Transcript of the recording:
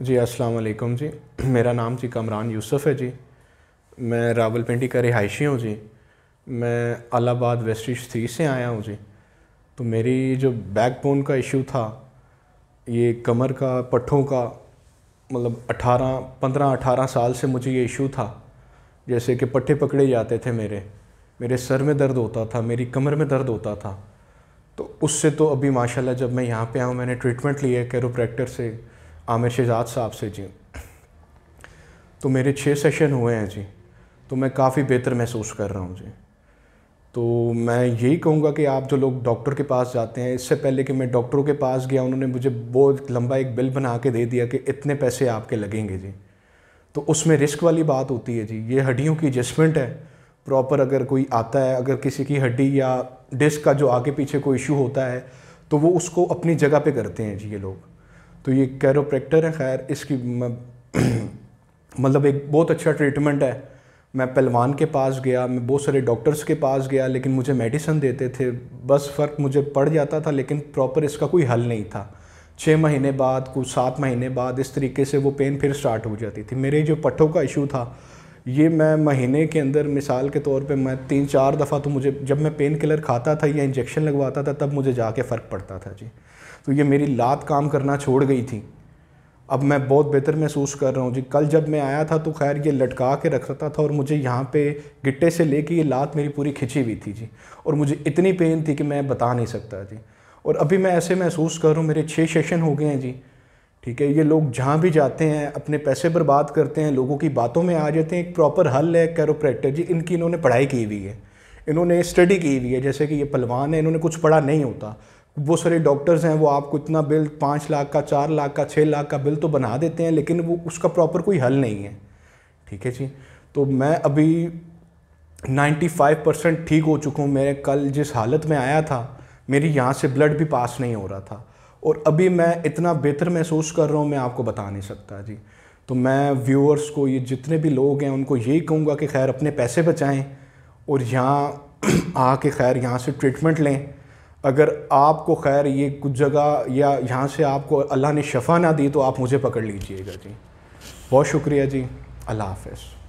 जी, अस्सलाम वालेकुम जी। मेरा नाम जी कमरान यूसुफ़ है जी। मैं रावलपिंडी का रिहायशी हूँ जी। मैं अलाहाबाद वेस्टिज थ्री से आया हूँ जी। तो मेरी जो बैक बोन का इशू था, ये कमर का, पट्ठों का मतलब अठारह, पंद्रह, अठारह साल से मुझे ये इशू था। जैसे कि पट्टे पकड़े जाते थे मेरे। मेरे सर में दर्द होता था, मेरी कमर में दर्द होता था। तो उससे तो अभी माशाल्लाह जब मैं यहाँ पे आऊँ मैंने ट्रीटमेंट लिया है कैरोप्रैक्टर से। आमिर शहजाद साहब से, जी। तो मेरे छः सेशन हुए हैं, जी। तो मैं काफ़ी बेहतर महसूस कर रहा हूँ, जी। तो मैं यही कहूँगा कि आप जो लोग डॉक्टर के पास जाते हैं, इससे पहले कि मैं डॉक्टरों के पास गया, उन्होंने मुझे बहुत लंबा एक बिल बना के दे दिया कि इतने पैसे आपके लगेंगे, जी। तो उसमें रिस्क वाली बात होती है, जी। ये हड्डियों की एडजस्टमेंट है। प्रॉपर अगर कोई आता है, अगर किसी की हड्डी या डिस्क का जो आगे पीछे कोई इशू होता है तो वो उसको अपनी जगह पे करते हैं, जी, ये लोग। तो ये कैरोप्रैक्टर है, खैर, इसकी मतलब एक बहुत अच्छा ट्रीटमेंट है। मैं पहलवान के पास गया, मैं बहुत सारे डॉक्टर्स के पास गया, लेकिन मुझे मेडिसिन देते थे। बस फ़र्क मुझे पड़ जाता था, लेकिन प्रॉपर इसका कोई हल नहीं था। छः महीने बाद, कुछ सात महीने बाद इस तरीके से वो पेन फिर स्टार्ट हो जाती थी। मेरे जो पट्टों का इशू था ये मैं महीने के अंदर, मिसाल के तौर पे मैं तीन चार दफ़ा तो मुझे, जब मैं पेन किलर खाता था या इंजेक्शन लगवाता था, तब मुझे जाके फ़र्क पड़ता था जी। तो ये मेरी लात काम करना छोड़ गई थी। अब मैं बहुत बेहतर महसूस कर रहा हूँ जी। कल जब मैं आया था तो खैर ये लटका के रखता था और मुझे यहाँ पे गिट्टे से लेके ये लात मेरी पूरी खिंची हुई थी जी। और मुझे इतनी पेन थी कि मैं बता नहीं सकता जी। और अभी मैं ऐसे महसूस कर रहा हूँ, मेरे छः सेशन हो गए हैं जी। ठीक है, ये लोग जहाँ भी जाते हैं, अपने पैसे बर्बाद करते हैं, लोगों की बातों में आ जाते हैं, एक प्रॉपर हल है कैरोप्रैक्टर जी, इनकी इन्होंने पढ़ाई की हुई है, इन्होंने स्टडी की हुई है, जैसे कि ये पलवान है, इन्होंने कुछ पढ़ा नहीं होता, वो सारे डॉक्टर्स हैं, वो आपको इतना बिल पाँच लाख का, चार लाख का छः लाख का बिल तो बना देते हैं, लेकिन वो उसका प्रॉपर कोई हल नहीं है, ठीक है जी? तो मैं अभी 95 परसेंट ठीक हो चुका हूँ, मैं कल जिस हालत में आया था, मेरी यहाँ से ब्लड भी पास नहीं हो रहा था और अभी मैं इतना बेहतर महसूस कर रहा हूँ, मैं आपको बता नहीं सकता जी। तो मैं व्यूअर्स को, ये जितने भी लोग हैं, उनको यही कहूँगा कि खैर अपने पैसे बचाएँ और यहाँ आके खैर यहाँ से ट्रीटमेंट लें। अगर आपको खैर ये कुछ जगह या यहाँ से आपको अल्लाह ने शफा ना दी तो आप मुझे पकड़ लीजिएगा जी। बहुत शुक्रिया जी। अल्लाह हाफ़